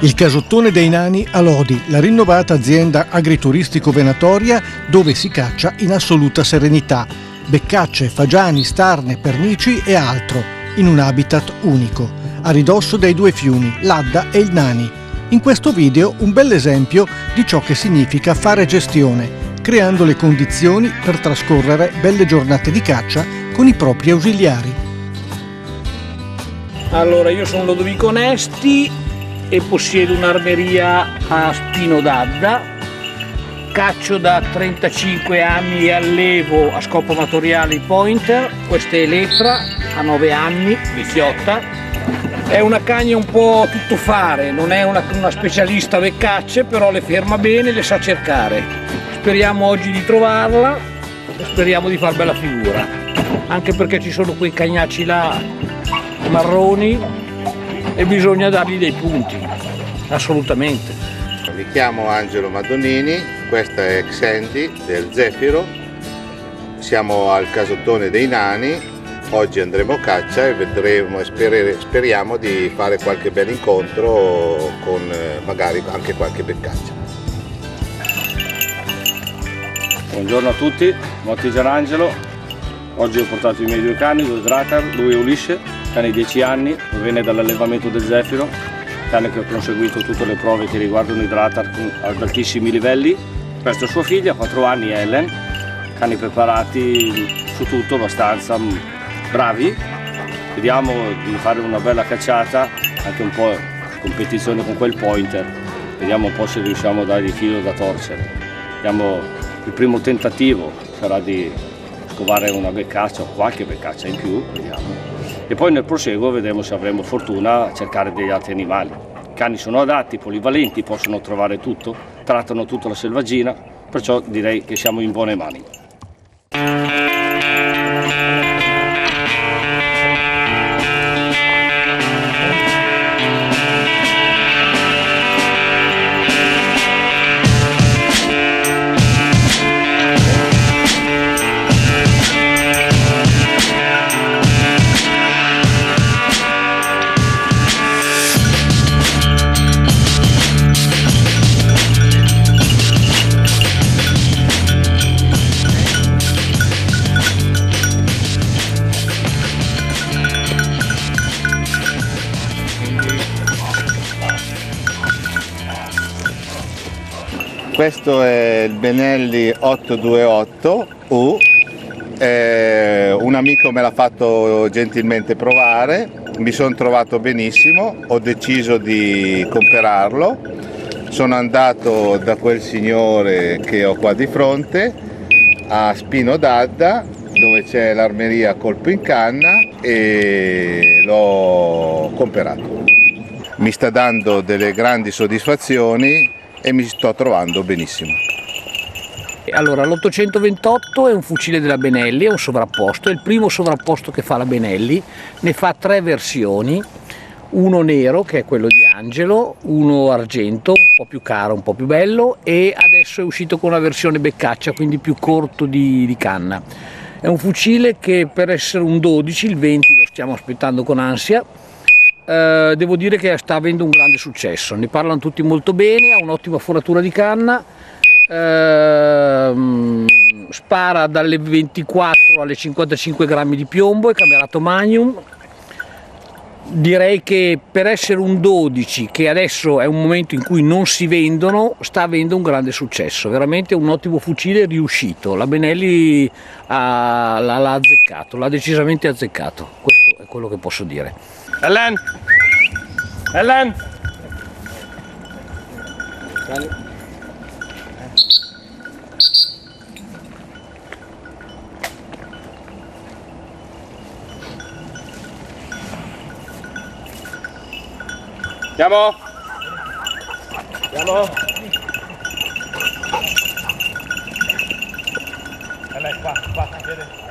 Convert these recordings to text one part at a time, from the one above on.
Il casottone dei nani a Lodi, la rinnovata azienda agrituristico-venatoria dove si caccia in assoluta serenità. Beccacce, fagiani, starne, pernici e altro, in un habitat unico, a ridosso dei due fiumi, l'Adda e il Nani. In questo video un bel esempio di ciò che significa fare gestione, creando le condizioni per trascorrere belle giornate di caccia con i propri ausiliari. Allora, io sono Lodovico Onesti e possiedo un'armeria a Spino d'Adda. Caccio da 35 anni e allevo a scopo amatoriale i pointer. Questa è Elettra, ha 9 anni, vecchiotta. È una cagna un po' tuttofare, non è una, una specialista cacce, però le ferma bene, le sa cercare. Speriamo oggi di trovarla e speriamo di far bella figura. Anche perché ci sono quei cagnacci là marroni e bisogna dargli dei punti, assolutamente. Mi chiamo Angelo Madonnini, questa è Xendi del Zefiro, siamo al casottone dei nani, oggi andremo a caccia e vedremo, speriamo di fare qualche bel incontro con eh, magari anche qualche beccaccia. Buongiorno a tutti, Motti Gerangelo, oggi ho portato i miei due cani, due Dracar, lui è Ulisse cane di 10 anni, proviene dall'allevamento del Zefiro, cane che ha conseguito tutte le prove che riguardano i Dratar ad altissimi livelli. Questa è sua figlia, 4 anni, Ellen, cani preparati su tutto, abbastanza mm, bravi. Vediamo di fare una bella cacciata, anche un po' competizione con quel pointer. Vediamo un po' se riusciamo a dargli filo da torcere. Vediamo il primo tentativo sarà di scovare una beccaccia o qualche beccaccia in più, vediamo e poi nel proseguo vedremo se avremo fortuna a cercare degli altri animali. I cani sono adatti, polivalenti, possono trovare tutto, trattano tutta la selvaggina, perciò direi che siamo in buone mani. Benelli 828U, eh, un amico me l'ha fatto gentilmente provare, mi sono trovato benissimo, ho deciso di comprarlo, sono andato da quel signore che ho qua di fronte a Spino d'Adda dove c'è l'armeria colpo in canna e l'ho comprato. Mi sta dando delle grandi soddisfazioni e mi sto trovando benissimo. Allora, l'828 è un fucile della Benelli, è un sovrapposto, è il primo sovrapposto che fa la Benelli, ne fa tre versioni, uno nero che è quello di Angelo, uno argento, un po' più caro, un po' più bello e adesso è uscito con una versione beccaccia, quindi più corto di, di canna. È un fucile che per essere un 12, il 20 lo stiamo aspettando con ansia, eh, devo dire che sta avendo un grande successo, ne parlano tutti molto bene, ha un'ottima foratura di canna, eh, spara dalle 24 alle 55 grammi di piombo, è camerato magnum, direi che per essere un 12 che adesso è un momento in cui non si vendono sta avendo un grande successo. Veramente un ottimo fucile riuscito. La Benelli l'ha azzeccato l'ha decisamente azzeccato. Questo è quello che posso dire. Ellen! Ellen! Andiamo! Andiamo! Ellen, qua, qua, vede?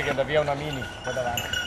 Proprio che da via una mini qua davanti.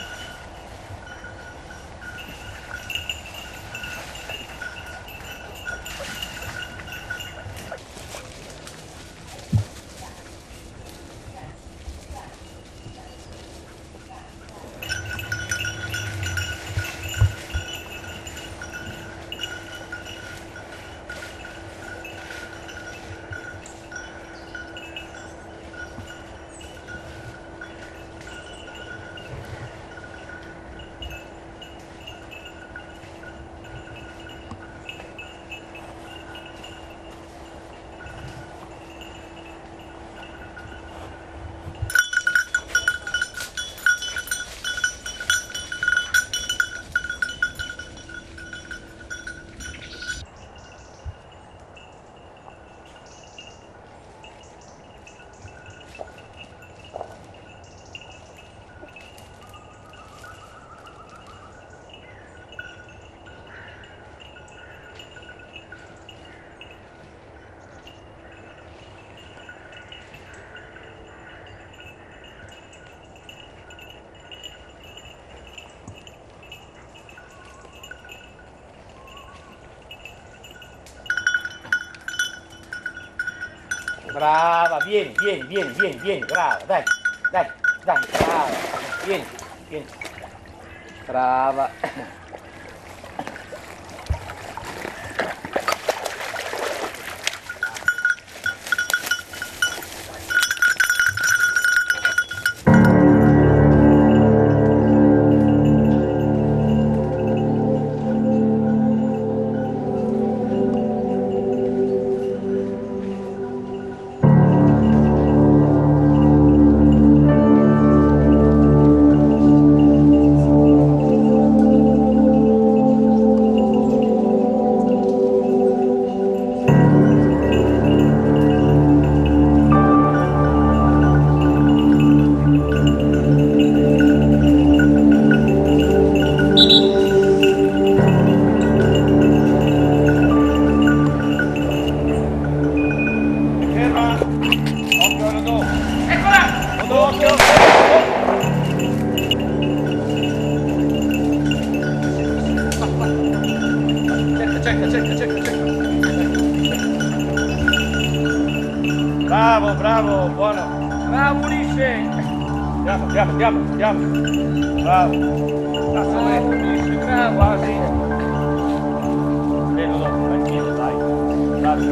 Brava, vieni, vieni, vieni, vieni, vieni, brava, dai, dai, dai, brava, vieni, vieni. Brava.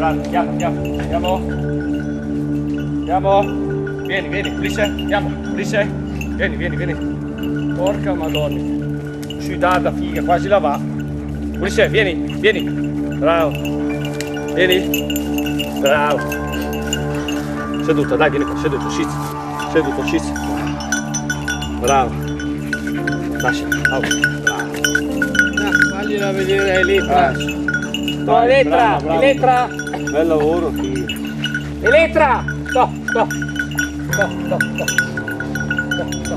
Andiamo, andiamo, andiamo. Andiamo. Vieni, vieni, Ulisse, andiamo, Ulisse. Vieni, vieni, vieni. Porca madonna. Sudata, figa, quasi la va. Ulisse, vieni, vieni. Bravo. Vieni. Bravo. Seduta, dai, vieni qua, seduto, shit. Seduto, shit. Bravo. Lascia, bravo. Bravo. Fagliela vedere lì, Bravo. No, Elettra, Bravo, bravo. Elettra, Bel lavoro, figa. Elettra! Sto, sto, sto, sto, sto. Sto, sto.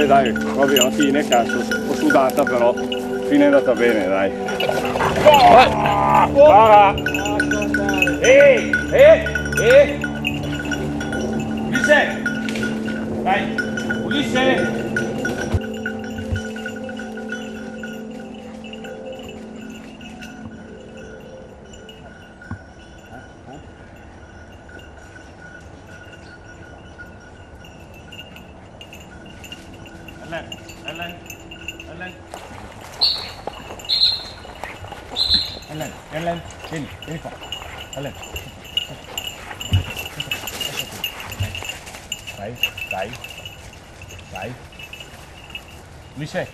E dai, proprio alla fine, cazzo, po' sudata però, fine è andata bene, dai. Para! Ehi, eh, eh! Ulisse! Dai, Ulisse! Ellen, Ellen, Ellen. Ellen, Ellen, vieni, vieni qua. Ellen. Dai, dai, dai. Ulisse,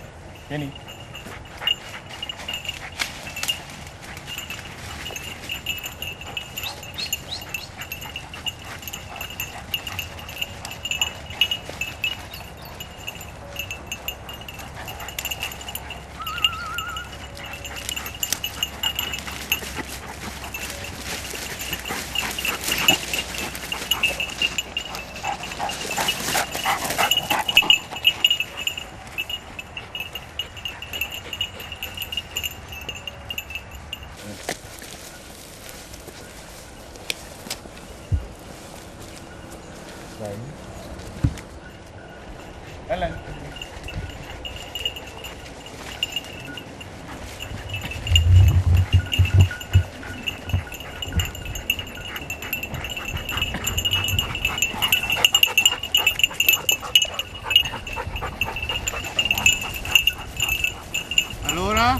vieni. Allora?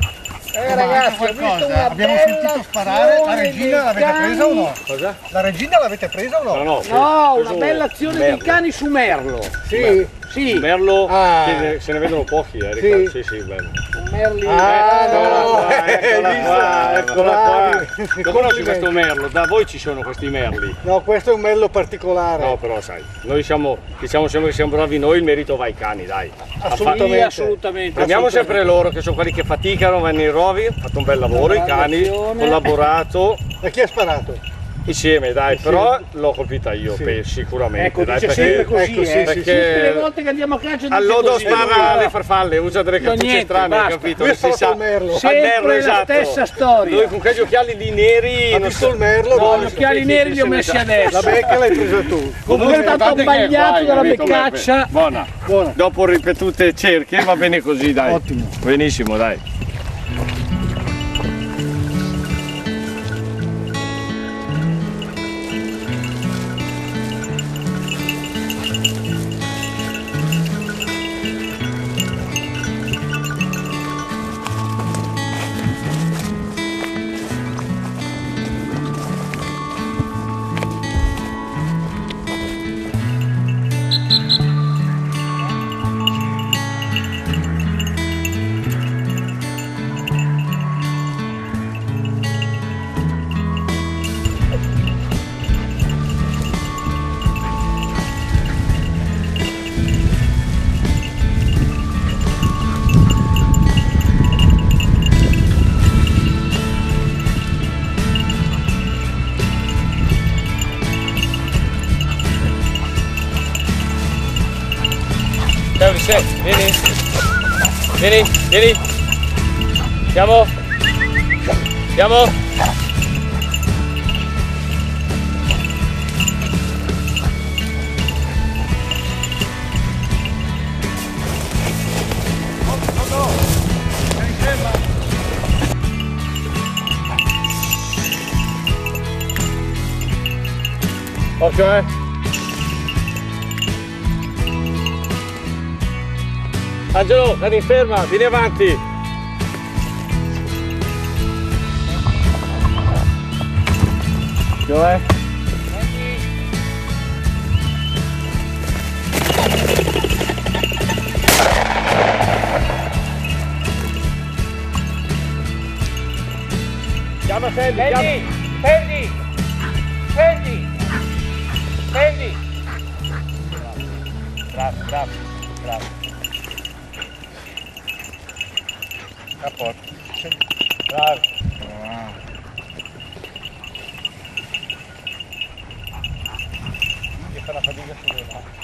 Eh ragazzi, Abbiamo bella sentito sparare, la regina l'avete presa o no? Cosa? La regina l'avete presa o no? No, no. No, una bella azione dei cani su Merlo. Sì. Sì, Merlo, Ah. che ne- se ne vedono pochi, eh, Sì. Sì, sì, bello. Merli. Ah, Eccola no, qua, eccola qua, eccola qua. Lo conosci questo merlo? Da voi ci sono questi merli. No, questo è un mello particolare. No, però sai, noi siamo, diciamo sempre che siamo bravi noi, il merito va ai cani, dai. Assolutamente. Assolutamente. Assolutamente. sempre loro che sono quelli che faticano, vanno in rovi, hanno fatto un bel lavoro, i cani, collaborato E chi ha sparato? Insieme, dai, però l'ho colpita io, Sì. pe- sicuramente. Ecco, dai, perché- sempre così, ecco, sì, eh. sì, Tutte le perché volte che andiamo a dice Allodo spara alle farfalle, usa delle cappucce strane, basta. capito? Non si sa. al merlo. Al Sempre merlo, la esatto. stessa storia. Lui con quegli occhiali lì neri, Ha visto il merlo? No, gli occhiali neri li ho messi La adesso. becca l'hai presa tu. Comunque è stato bagnato dalla beccaccia. Buona. Dopo ripetute cerche va bene così, dai. Ottimo. Benissimo, dai. Ciao Ulisse, vieni. Vieni, vieni. Siamo. Siamo. Occhio Angelo, vieni ferma, vieni avanti. Eh. Chiama Sandy, chiama. Fendi! Fendi! Fendi! Bravo, bravo, bravo. Capoto. Bravo. Che fa la fatica sulle mani.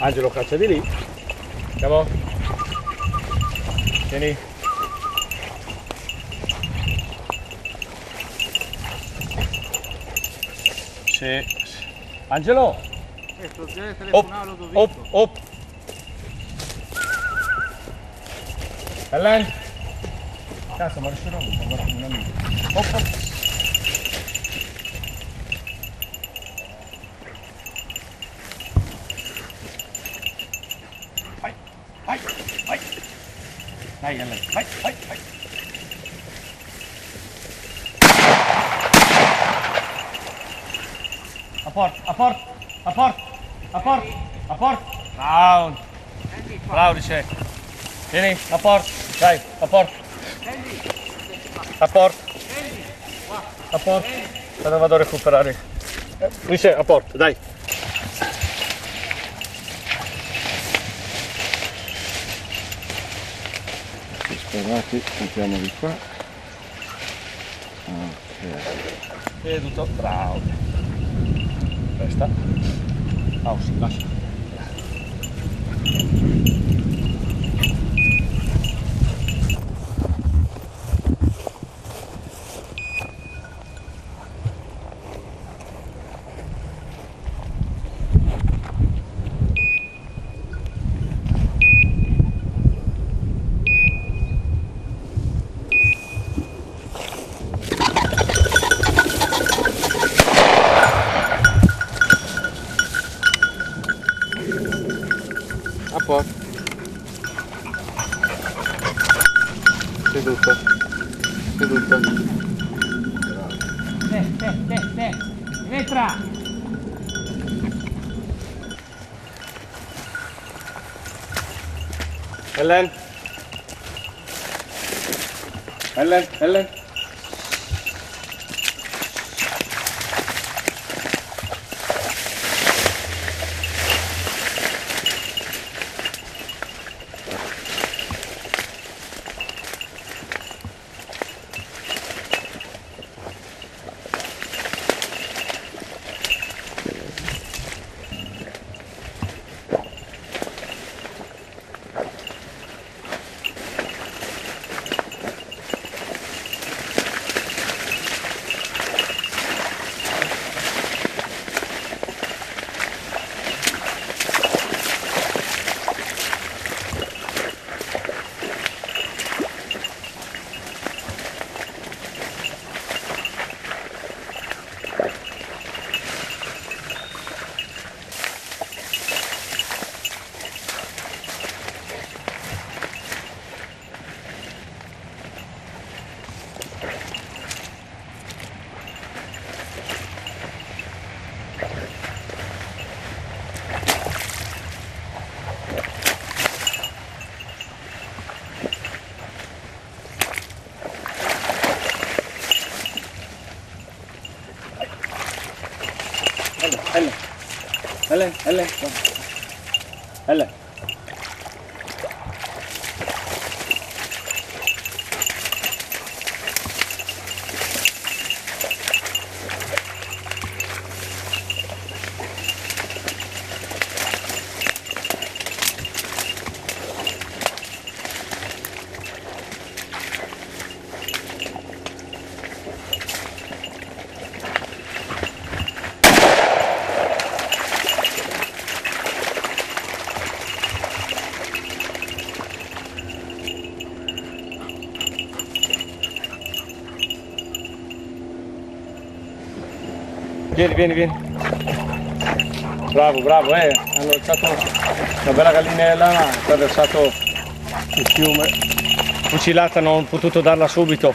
Angelo caccia di lì. Siamo? Vieni. Sì. Angelo! Op, op, op. Ellen! Cazzo, ma riuscirò a guardare un amico. Op, op. Dai, Ellen, vai, vai, vai. A porta, a porta, a porta, a porta, a porta. Bravo. Bravo, dice. Vieni, a porta, dai, a porta. A porta. A. Adesso vado a recuperare. Eh, Dice, a porta, dai. Sperati, mettiamo di qua. Ok. Vedo tutto. Bravo. testa. Ah, sì, lascia. A posto. Seduta. Seduta. Te, te, te, te. Vetra! Ellen. Ellen, Ellen. Ellen, Ellen. Ellen, Ellen. Ellen. Vieni, vieni, vieni. Bravo, bravo, eh. Hanno alzato una bella gallinella, ha attraversato il fiume. Fucilata non ho potuto darla subito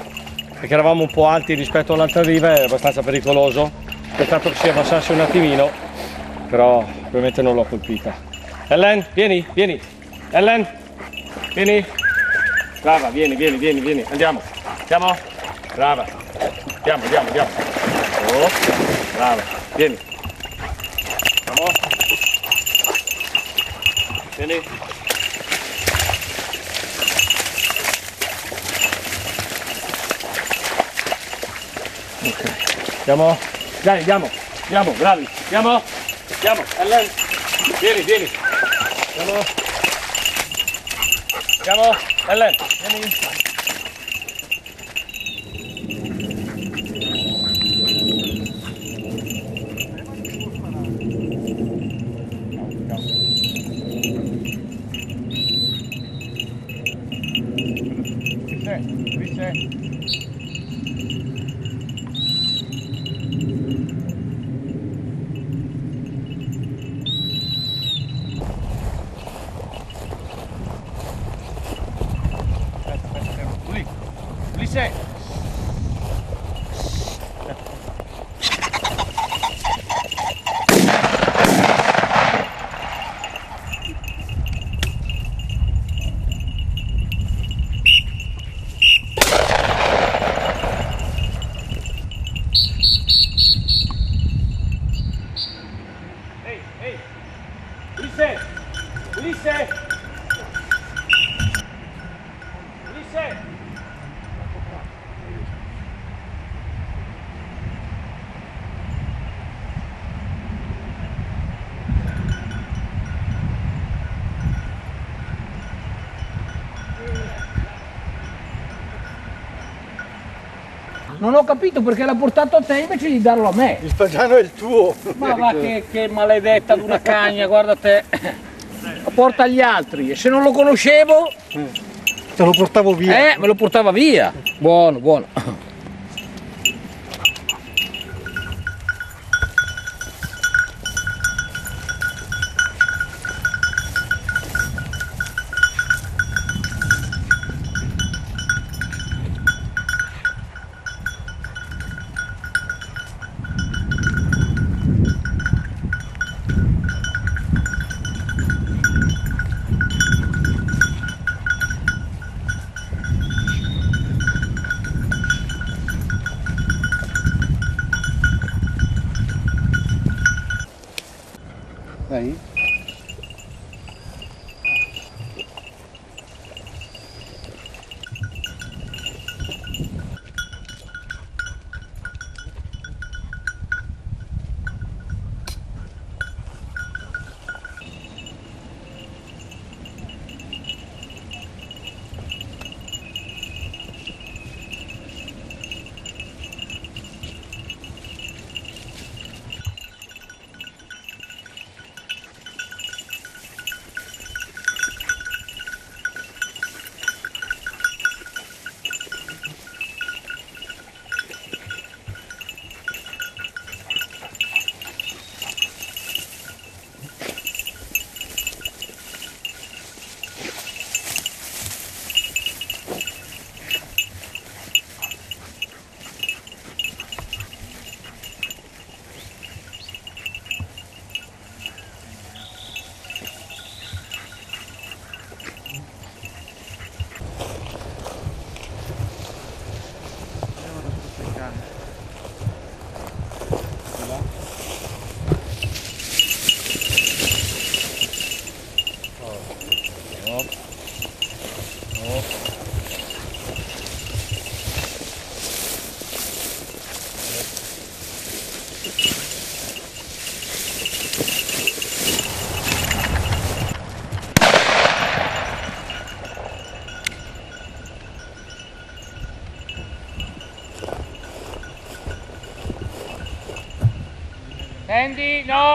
perché eravamo un po' alti rispetto all'altra riva, è abbastanza pericoloso. Peccato che si abbassasse un attimino, però ovviamente non l'ho colpita. Ellen, vieni, vieni. Ellen, vieni. Brava, vieni, vieni, vieni, vieni. Andiamo. Andiamo. Brava. Andiamo, andiamo, andiamo. Oh, brava. Vieni. Andiamo. Vieni. Ok. Andiamo. Dai, andiamo. Andiamo, bravi. Andiamo. Andiamo. Ellen. Vieni, vieni. Andiamo. Andiamo. Ellen. Vieni. Ulisse! Ulisse! Non ho capito perché l'ha portato a te invece di darlo a me. Il pagano è il tuo. Ma va che, che maledetta d'una cagna, guarda te. Porta agli altri e se non lo conoscevo, Te lo portavo via. eh, me lo portava via. Buono, buono. Dai. Andy, no! No! No!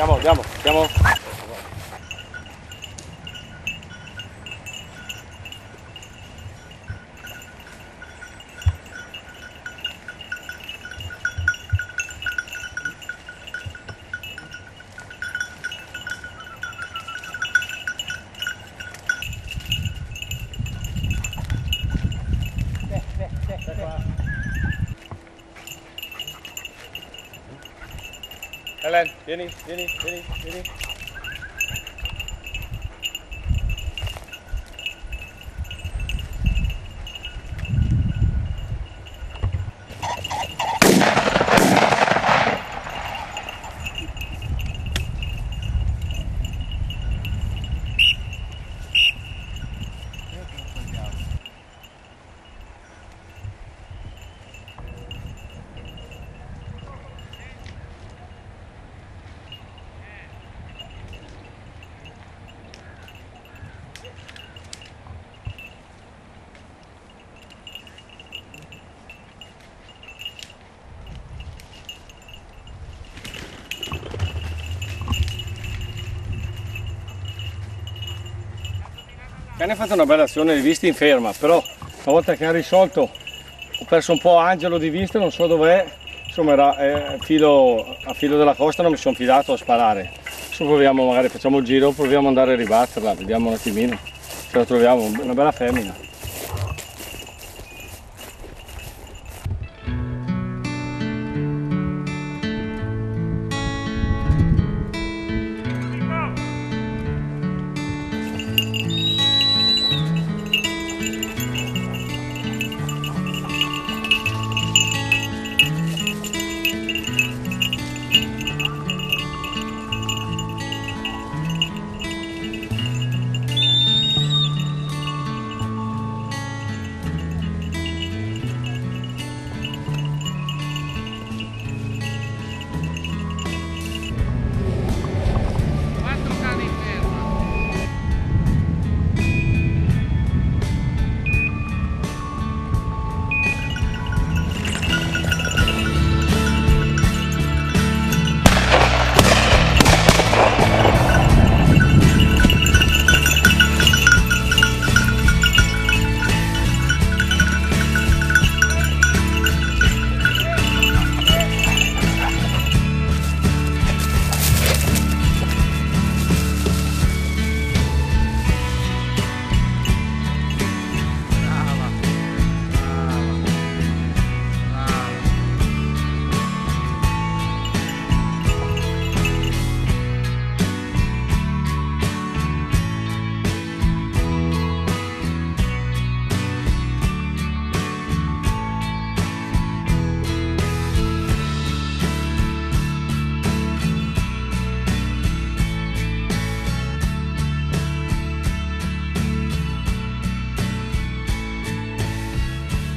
Andiamo, andiamo, andiamo. Helen, vieni, vieni, cane ha fatto una bella azione di vista in ferma, però una volta che ha risolto ho perso un po' Angelo di vista, non so dov'è, insomma era eh, filo, a filo della costa, non mi sono fidato a sparare. Adesso proviamo, magari facciamo il giro, proviamo ad andare a ribatterla, vediamo un attimino se la troviamo, una bella femmina.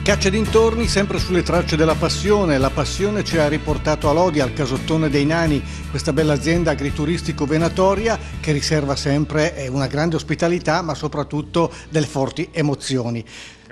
Caccia dintorni sempre sulle tracce della passione. La passione ci ha riportato a Lodi, al casottone dei nani, questa bella azienda agrituristico-venatoria che riserva sempre eh, una grande ospitalità ma soprattutto delle forti emozioni.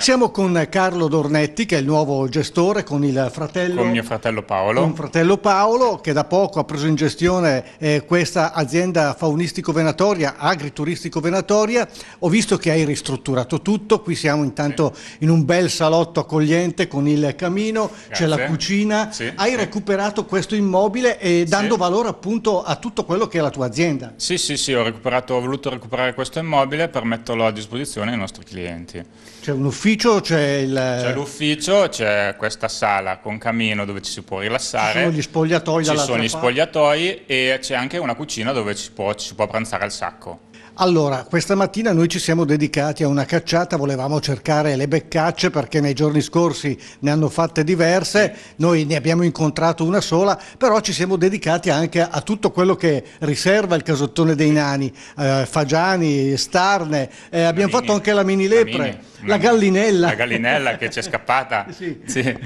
Siamo con Carlo Dornetti, che è il nuovo gestore, con il fratello. Con mio fratello Paolo. Con fratello Paolo, che da poco ha preso in gestione eh, questa azienda faunistico-venatoria, agrituristico-venatoria. Ho visto che hai ristrutturato tutto. Qui siamo intanto sì. in un bel salotto accogliente con il camino, c'è la cucina. Sì, hai sì. recuperato questo immobile e dando valore appunto a tutto quello che è la tua azienda. Sì, sì, sì, ho, ho voluto recuperare questo immobile per metterlo a disposizione dei nostri clienti. C'è un ufficio, c'è il... C'è l'ufficio, c'è questa sala con camino dove ci si può rilassare. Ci sono gli spogliatoi Ci sono gli spogliatoi e c'è anche una cucina dove ci, può, ci si può pranzare al sacco. Allora, questa mattina noi ci siamo dedicati a una cacciata, volevamo cercare le beccacce perché nei giorni scorsi ne hanno fatte diverse, noi ne abbiamo incontrato una sola, però ci siamo dedicati anche a tutto quello che riserva il casottone dei nani, eh, fagiani, starne, eh, abbiamo mini, fatto anche la mini lepre, la, mini, la gallinella. La gallinella che ci è scappata. sì. Sì.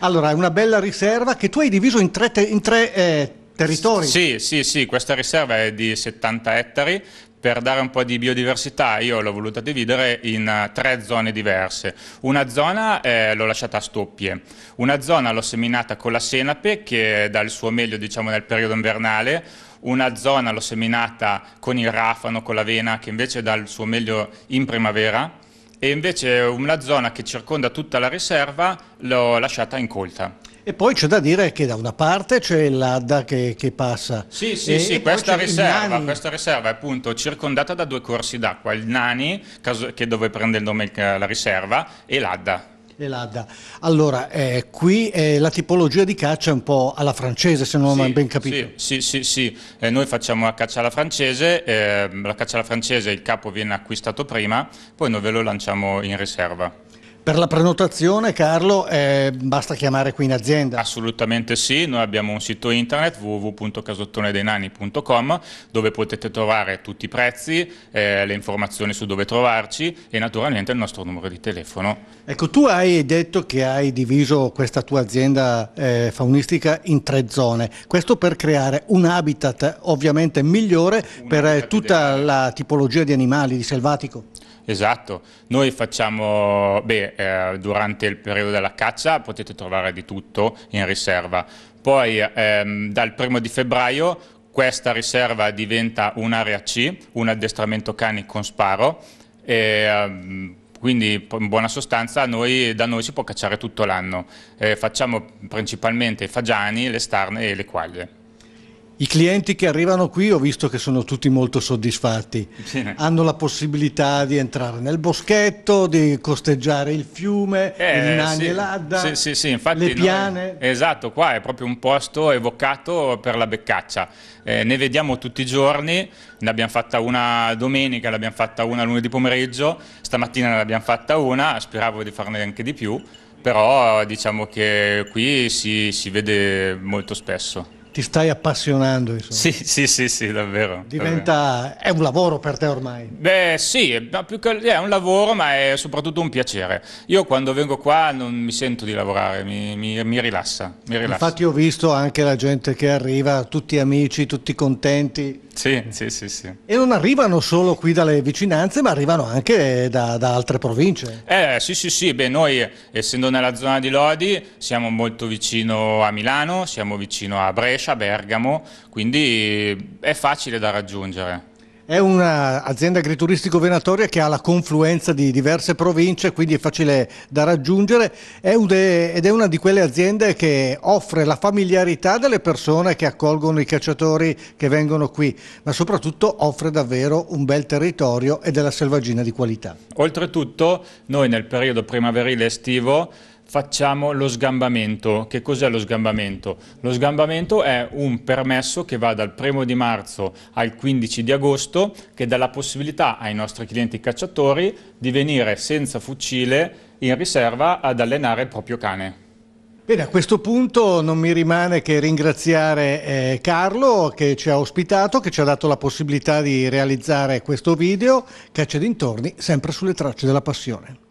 Allora, è una bella riserva che tu hai diviso in tre, in tre eh, territori. Sì, sì, sì, questa riserva è di 70 ettari, per dare un po' di biodiversità io l'ho voluta dividere in eh, tre zone diverse. Una zona eh, l'ho lasciata a stoppie, una zona l'ho seminata con la senape che dà il suo meglio diciamo, nel periodo invernale, una zona l'ho seminata con il rafano, con l'avena, che invece dà il suo meglio in primavera, e invece una zona che circonda tutta la riserva l'ho lasciata incolta. E poi c'è da dire che da una parte c'è l'Adda che, che, passa. Sì, sì, e, sì, e questa, riserva, questa, riserva, è appunto circondata da due corsi d'acqua, il Nani, che dove prende il nome la riserva, e l'Adda e l'Adda. Allora, eh, qui eh, la tipologia di caccia è un po' alla francese, se non sì, ho ben capito. Sì, sì, sì, sì. Eh, noi facciamo la caccia alla francese, eh, la caccia alla francese il capo viene acquistato prima, poi noi ve lo lanciamo in riserva. Per la prenotazione, Carlo, eh, basta chiamare qui in azienda? Assolutamente sì, noi abbiamo un sito internet www.casottonedeinani.com dove potete trovare tutti i prezzi, eh, le informazioni su dove trovarci e naturalmente il nostro numero di telefono. Ecco, tu hai detto che hai diviso questa tua azienda eh, faunistica in tre zone, questo per creare un habitat ovviamente migliore un per tutta la tipologia di animali, di selvatico. Esatto, noi facciamo, beh, eh, durante il periodo della caccia potete trovare di tutto in riserva, poi ehm, dal primo di febbraio questa riserva diventa un'area C, un addestramento cani con sparo, e, ehm, quindi in buona sostanza noi, da noi si può cacciare tutto l'anno, eh, facciamo principalmente fagiani, le starne e le quaglie. I clienti che arrivano qui ho visto che sono tutti molto soddisfatti, sì. hanno la possibilità di entrare nel boschetto, di costeggiare il fiume, eh, il Nani sì. e l'Adda, sì, sì, sì. Infatti le piane. Noi, esatto, qua è proprio un posto evocato per la beccaccia, eh, ne vediamo tutti i giorni, ne abbiamo fatta una domenica, l'abbiamo fatta una lunedì pomeriggio, stamattina ne abbiamo fatta una, speravo di farne anche di più, però diciamo che qui si, si vede molto spesso ti stai appassionando. Insomma. Sì, sì, sì, sì, davvero. Diventa, davvero. è un lavoro per te ormai. Beh sì, è un lavoro ma è soprattutto un piacere. Io quando vengo qua non mi sento di lavorare, mi, mi, mi, rilassa, mi rilassa. Infatti ho visto anche la gente che arriva, tutti amici, tutti contenti. Sì, sì, sì, sì. E non arrivano solo qui dalle vicinanze, ma arrivano anche da, da, altre province. Eh, sì, sì, sì. Beh, noi, essendo nella zona di Lodi, siamo molto vicino a Milano, siamo vicino a Brescia, Bergamo, quindi è facile da raggiungere. È un'azienda agrituristico-venatoria che ha la confluenza di diverse province, quindi è facile da raggiungere è ed è una di quelle aziende che offre la familiarità delle persone che accolgono i cacciatori che vengono qui, ma soprattutto offre davvero un bel territorio e della selvaggina di qualità. Oltretutto noi nel periodo primaverile estivo facciamo lo sgambamento. Che cos'è lo sgambamento? Lo sgambamento è un permesso che va dal 1 di marzo al 15 di agosto che dà la possibilità ai nostri clienti cacciatori di venire senza fucile in riserva ad allenare il proprio cane. Bene, a questo punto non mi rimane che ringraziare eh, Carlo che ci ha ospitato, che ci ha dato la possibilità di realizzare questo video, Caccia dintorni, sempre sulle tracce della passione.